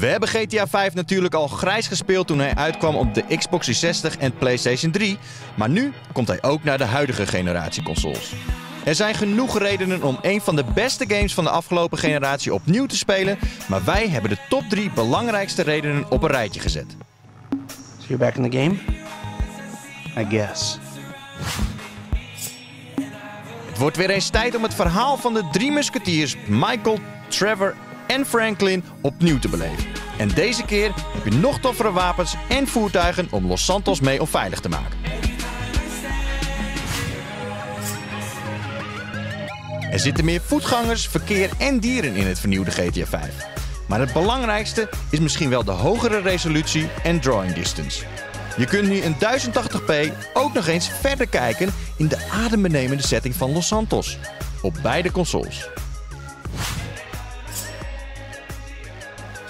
We hebben GTA 5 natuurlijk al grijs gespeeld toen hij uitkwam op de Xbox 360 en PlayStation 3, maar nu komt hij ook naar de huidige generatie consoles. Er zijn genoeg redenen om een van de beste games van de afgelopen generatie opnieuw te spelen, maar wij hebben de top 3 belangrijkste redenen op een rijtje gezet. So you're back in the game? I guess. Het wordt weer eens tijd om het verhaal van de drie musketiers Michael, Trevor en Franklin opnieuw te beleven. En deze keer heb je nog toffere wapens en voertuigen om Los Santos mee onveilig te maken. Er zitten meer voetgangers, verkeer en dieren in het vernieuwde GTA 5. Maar het belangrijkste is misschien wel de hogere resolutie en drawing distance. Je kunt nu in 1080p ook nog eens verder kijken in de adembenemende setting van Los Santos. Op beide consoles.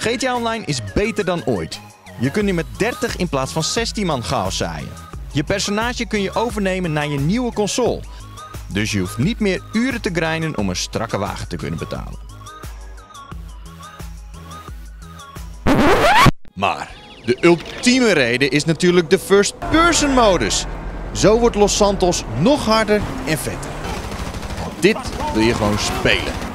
GTA Online is beter dan ooit. Je kunt nu met 30 in plaats van 16 man chaos zaaien. Je personage kun je overnemen naar je nieuwe console. Dus je hoeft niet meer uren te grinden om een strakke wagen te kunnen betalen. Maar de ultieme reden is natuurlijk de first-person modus. Zo wordt Los Santos nog harder en vetter. Want dit wil je gewoon spelen.